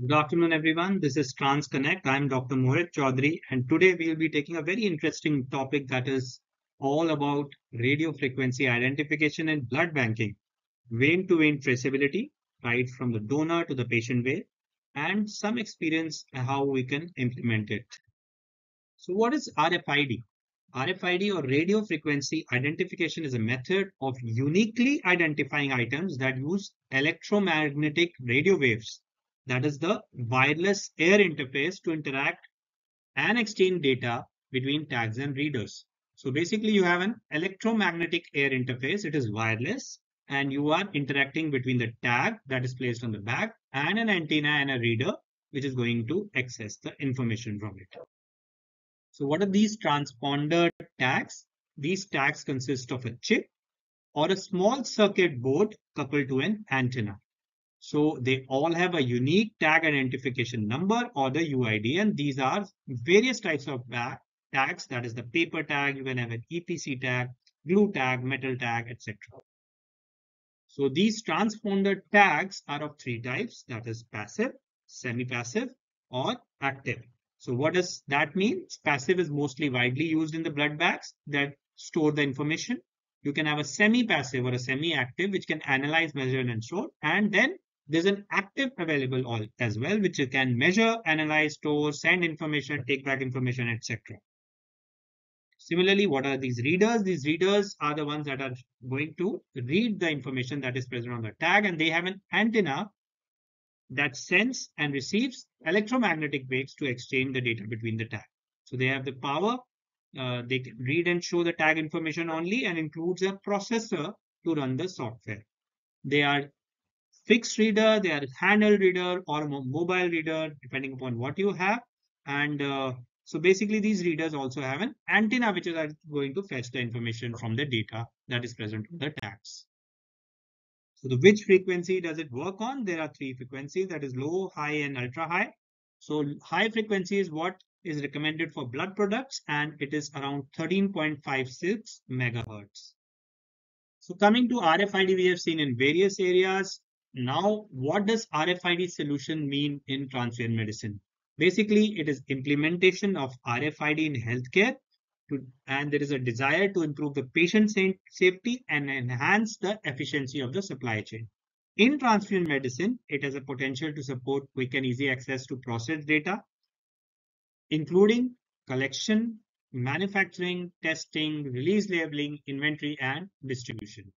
Good afternoon, everyone. This is TransConnect. I'm Dr. Mohit Chaudhary, and today we'll be taking a very interesting topic that is all about radio frequency identification and blood banking, vein to vein traceability, right from the donor to the patient vein, and some experience how we can implement it. So, what is RFID? RFID or radio frequency identification is a method of uniquely identifying items that use electromagnetic radio waves that is the wireless air interface to interact and exchange data between tags and readers. So basically you have an electromagnetic air interface. It is wireless and you are interacting between the tag that is placed on the back and an antenna and a reader which is going to access the information from it. So what are these transponder tags? These tags consist of a chip or a small circuit board coupled to an antenna. So they all have a unique tag identification number or the UID and these are various types of tags that is the paper tag, you can have an EPC tag, glue tag, metal tag, etc. So these transponder tags are of three types that is passive, semi-passive or active. So what does that mean? Passive is mostly widely used in the blood bags that store the information. You can have a semi-passive or a semi-active which can analyze, measure and store and then there's an active available all as well, which you can measure, analyze, store, send information, take back information, etc. Similarly, what are these readers? These readers are the ones that are going to read the information that is present on the tag and they have an antenna that sends and receives electromagnetic waves to exchange the data between the tag. So they have the power, uh, they can read and show the tag information only and includes a processor to run the software. They are fixed reader, they are handheld reader or mobile reader, depending upon what you have. And uh, so basically these readers also have an antenna which is going to fetch the information from the data that is present on the tags. So the which frequency does it work on? There are three frequencies that is low, high and ultra high. So high frequency is what is recommended for blood products and it is around 13.56 megahertz. So coming to RFID, we have seen in various areas now, what does RFID solution mean in transfusion medicine? Basically, it is implementation of RFID in healthcare to, and there is a desire to improve the patient safety and enhance the efficiency of the supply chain. In transfusion medicine, it has a potential to support quick and easy access to processed data, including collection, manufacturing, testing, release labeling, inventory, and distribution.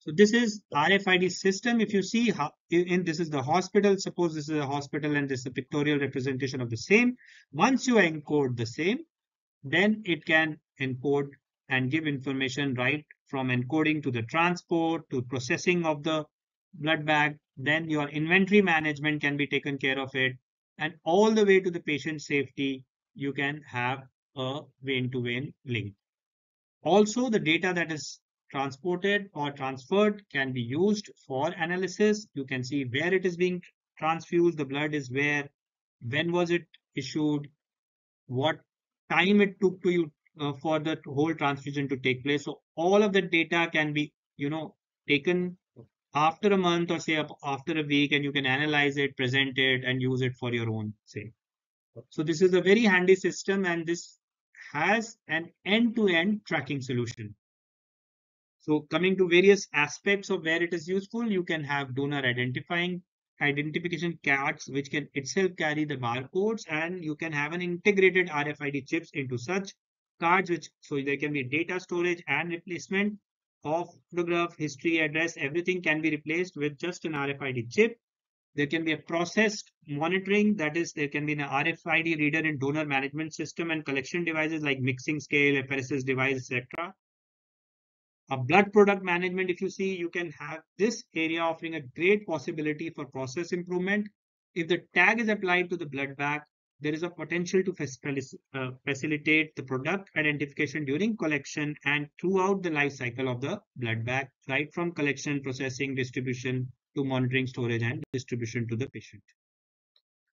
So this is RFID system. If you see how in this is the hospital, suppose this is a hospital and this is a pictorial representation of the same. Once you encode the same, then it can encode and give information right from encoding to the transport to processing of the blood bag. Then your inventory management can be taken care of it. And all the way to the patient safety, you can have a vein-to-vein -vein link. Also, the data that is transported or transferred can be used for analysis. You can see where it is being transfused, the blood is where, when was it issued, what time it took to you uh, for the whole transfusion to take place. So all of the data can be, you know, taken after a month or say after a week and you can analyze it, present it and use it for your own say. So this is a very handy system and this has an end-to-end -end tracking solution. So coming to various aspects of where it is useful, you can have donor identifying identification cards, which can itself carry the barcodes and you can have an integrated RFID chips into such cards, which so there can be data storage and replacement of photograph, history, address, everything can be replaced with just an RFID chip. There can be a processed monitoring, that is, there can be an RFID reader in donor management system and collection devices like mixing scale, apheresis device, etc a blood product management, if you see, you can have this area offering a great possibility for process improvement. If the tag is applied to the blood bag, there is a potential to uh, facilitate the product identification during collection and throughout the life cycle of the blood bag, right from collection, processing, distribution to monitoring, storage, and distribution to the patient.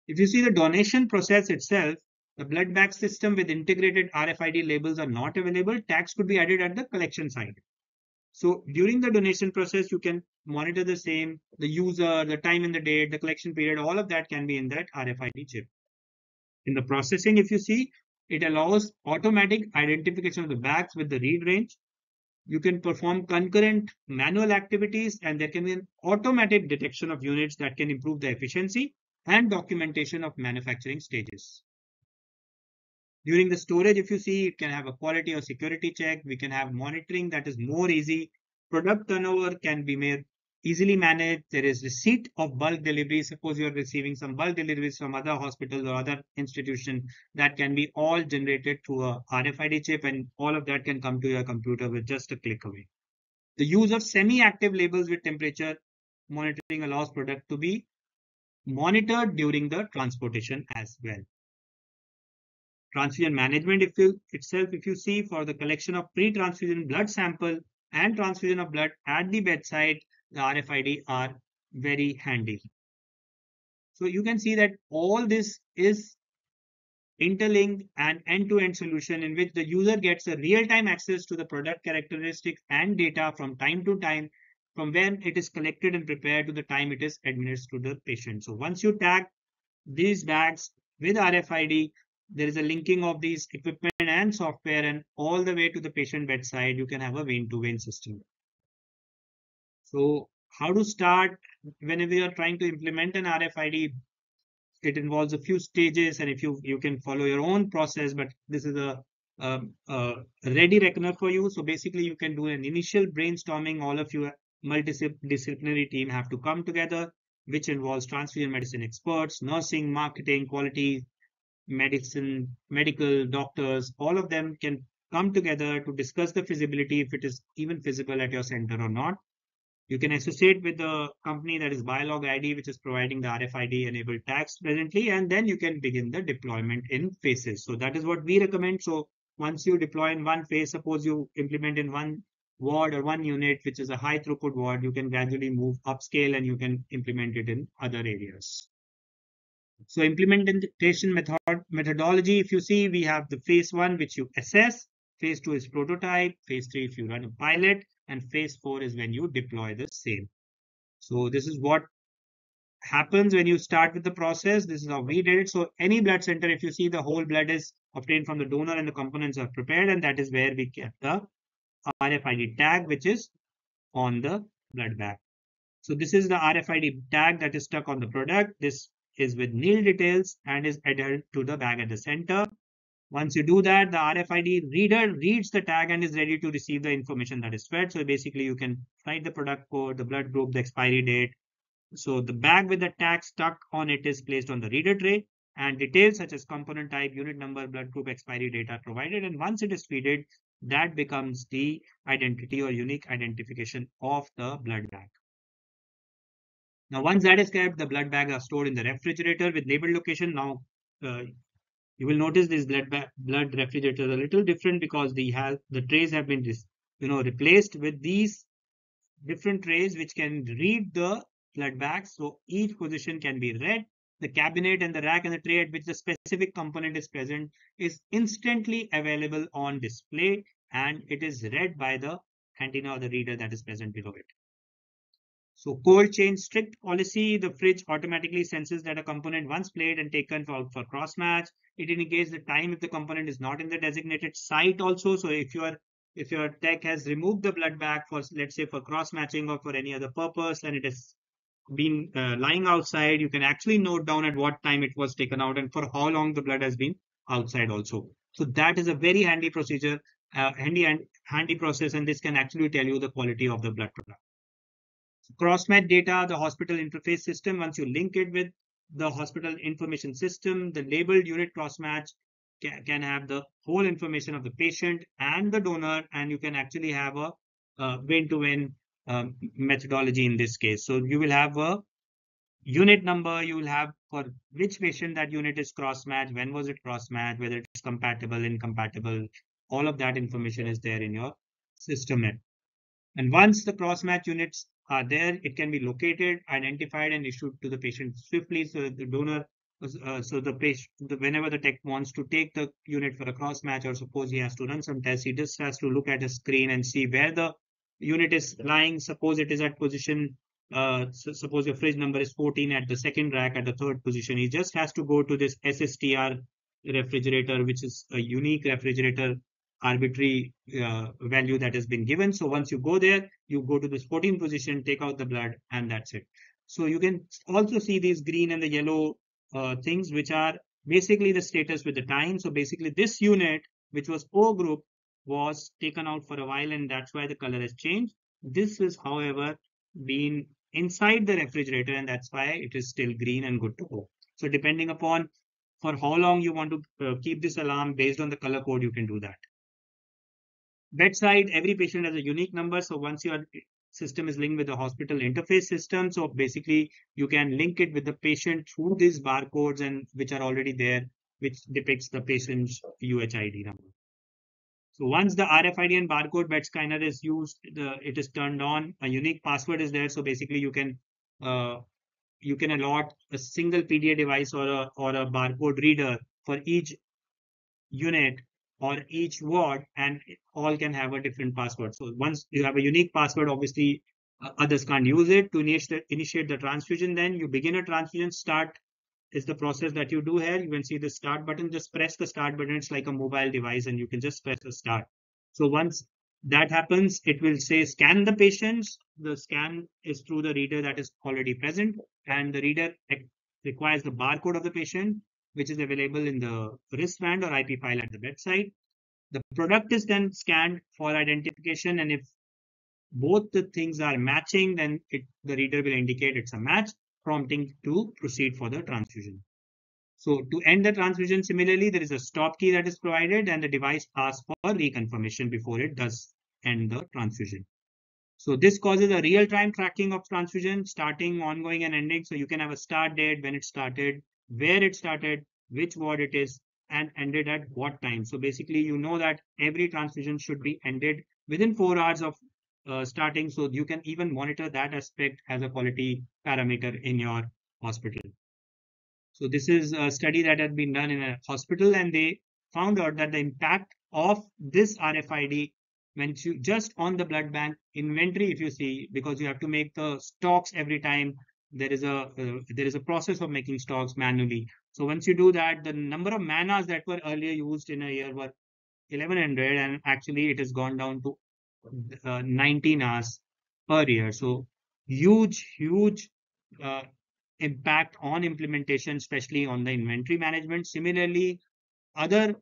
If you see the donation process itself, the blood bag system with integrated RFID labels are not available. Tags could be added at the collection site. So during the donation process, you can monitor the same, the user, the time and the date, the collection period, all of that can be in that RFID chip. In the processing, if you see, it allows automatic identification of the bags with the read range. You can perform concurrent manual activities and there can be an automatic detection of units that can improve the efficiency and documentation of manufacturing stages. During the storage, if you see, it can have a quality or security check. We can have monitoring that is more easy. Product turnover can be made easily managed. There is receipt of bulk delivery. Suppose you're receiving some bulk deliveries from other hospitals or other institution that can be all generated through a RFID chip and all of that can come to your computer with just a click away. The use of semi-active labels with temperature monitoring allows product to be monitored during the transportation as well transfusion management if you, itself, if you see for the collection of pre-transfusion blood sample and transfusion of blood at the bedside, the RFID are very handy. So you can see that all this is interlinked and end-to-end -end solution in which the user gets a real-time access to the product characteristics and data from time to time from when it is collected and prepared to the time it is administered to the patient. So once you tag these bags with RFID, there is a linking of these equipment and software and all the way to the patient bedside, you can have a vein-to-vein system. So how to start whenever you're trying to implement an RFID, it involves a few stages and if you, you can follow your own process, but this is a, a, a ready reckoner for you. So basically you can do an initial brainstorming, all of you multidisciplinary team have to come together, which involves transfusion medicine experts, nursing, marketing, quality, medicine, medical, doctors, all of them can come together to discuss the feasibility if it is even feasible at your center or not. You can associate with the company that is Biolog ID, which is providing the RFID enabled tags presently, and then you can begin the deployment in phases. So that is what we recommend. So once you deploy in one phase, suppose you implement in one ward or one unit, which is a high throughput ward, you can gradually move upscale and you can implement it in other areas. So implementation method methodology, if you see, we have the phase one, which you assess. Phase two is prototype. Phase three, if you run a pilot. And phase four is when you deploy the same. So this is what happens when you start with the process. This is how we did it. So any blood center, if you see the whole blood is obtained from the donor and the components are prepared, and that is where we kept the RFID tag, which is on the blood bag. So this is the RFID tag that is stuck on the product. This is with nil details and is added to the bag at the center. Once you do that, the RFID reader reads the tag and is ready to receive the information that is fed. So basically you can write the product code, the blood group, the expiry date. So the bag with the tag stuck on it is placed on the reader tray and details such as component type, unit number, blood group, expiry date are provided. And once it is fed, that becomes the identity or unique identification of the blood bag. Now, once that is kept, the blood bags are stored in the refrigerator with labeled location. Now, uh, you will notice this blood blood refrigerator is a little different because the have the trays have been you know replaced with these different trays which can read the blood bags. So each position can be read. The cabinet and the rack and the tray at which the specific component is present is instantly available on display and it is read by the antenna or the reader that is present below it. So cold chain strict policy, the fridge automatically senses that a component once played and taken for, for cross match. It indicates the time if the component is not in the designated site also. So if your if your tech has removed the blood bag for let's say for cross matching or for any other purpose and it has been uh, lying outside, you can actually note down at what time it was taken out and for how long the blood has been outside also. So that is a very handy procedure, uh, handy and handy process, and this can actually tell you the quality of the blood product. Crossmatch data, the hospital interface system, once you link it with the hospital information system, the labeled unit crossmatch can, can have the whole information of the patient and the donor, and you can actually have a vein-to-vein um, methodology in this case. So you will have a unit number, you will have for which patient that unit is cross-match, when was it cross-match, whether it's compatible, incompatible, all of that information is there in your system. And once the cross-match units are there, it can be located, identified, and issued to the patient swiftly. So the donor, uh, so the patient, the, whenever the tech wants to take the unit for a cross match, or suppose he has to run some tests, he just has to look at a screen and see where the unit is lying, suppose it is at position, uh, so suppose your fridge number is 14 at the second rack at the third position, he just has to go to this SSTR refrigerator, which is a unique refrigerator arbitrary uh, value that has been given. So once you go there, you go to this 14 position, take out the blood, and that's it. So you can also see these green and the yellow uh, things, which are basically the status with the time. So basically this unit, which was O group, was taken out for a while, and that's why the color has changed. This is, however, been inside the refrigerator, and that's why it is still green and good to go. So depending upon for how long you want to uh, keep this alarm based on the color code, you can do that. Bedside, every patient has a unique number. So once your system is linked with the hospital interface system, so basically you can link it with the patient through these barcodes and which are already there, which depicts the patient's UHID number. So once the RFID and barcode bed scanner is used, the, it is turned on, a unique password is there. So basically you can uh, you can allot a single PDA device or a, or a barcode reader for each unit or each ward and all can have a different password. So once you have a unique password, obviously uh, others can't use it to initiate, initiate the transfusion. Then you begin a transfusion start is the process that you do here. You can see the start button, just press the start button. It's like a mobile device and you can just press the start. So once that happens, it will say scan the patients. The scan is through the reader that is already present and the reader requires the barcode of the patient, which is available in the wristband or IP file at the bedside. The product is then scanned for identification and if both the things are matching, then it, the reader will indicate it's a match, prompting to proceed for the transfusion. So to end the transfusion, similarly, there is a stop key that is provided and the device asks for reconfirmation before it does end the transfusion. So this causes a real-time tracking of transfusion, starting, ongoing, and ending. So you can have a start date, when it started, where it started, which ward it is, and ended at what time. So basically, you know that every transfusion should be ended within four hours of uh, starting. So you can even monitor that aspect as a quality parameter in your hospital. So this is a study that had been done in a hospital and they found out that the impact of this RFID when you just on the blood bank inventory, if you see, because you have to make the stocks every time there is a uh, there is a process of making stocks manually. So once you do that, the number of man hours that were earlier used in a year were 1100 and actually it has gone down to uh, 19 hours per year. So huge, huge uh, impact on implementation, especially on the inventory management. Similarly, other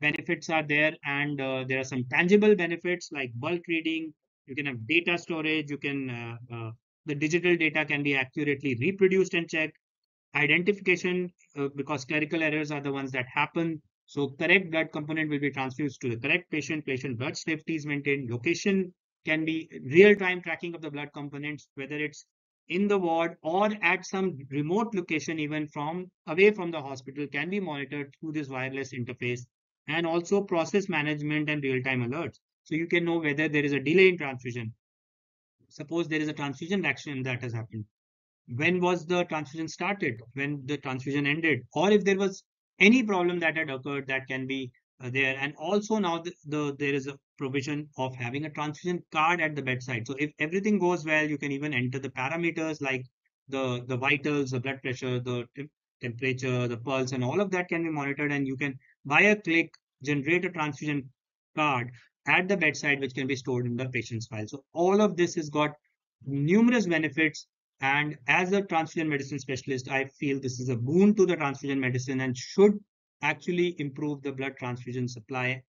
benefits are there and uh, there are some tangible benefits like bulk reading. You can have data storage. You can, uh, uh, the digital data can be accurately reproduced and checked. Identification, uh, because clerical errors are the ones that happen. So correct blood component will be transfused to the correct patient. Patient blood safety is maintained. Location can be real-time tracking of the blood components, whether it's in the ward or at some remote location even from away from the hospital can be monitored through this wireless interface and also process management and real-time alerts. So you can know whether there is a delay in transfusion. Suppose there is a transfusion reaction that has happened. When was the transfusion started? When the transfusion ended? Or if there was any problem that had occurred that can be uh, there. And also now the, the, there is a provision of having a transfusion card at the bedside. So if everything goes well, you can even enter the parameters like the, the vitals, the blood pressure, the temperature, the pulse, and all of that can be monitored. And you can, by a click, generate a transfusion card at the bedside, which can be stored in the patient's file. So all of this has got numerous benefits. And as a transfusion medicine specialist, I feel this is a boon to the transfusion medicine and should actually improve the blood transfusion supply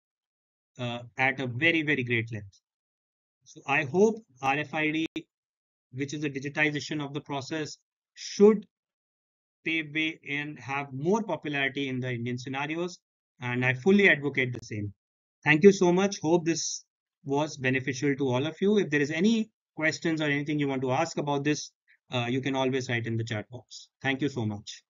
uh, at a very, very great length. So I hope RFID, which is the digitization of the process, should pave way and have more popularity in the Indian scenarios. And I fully advocate the same. Thank you so much. Hope this was beneficial to all of you. If there is any questions or anything you want to ask about this, uh, you can always write in the chat box. Thank you so much.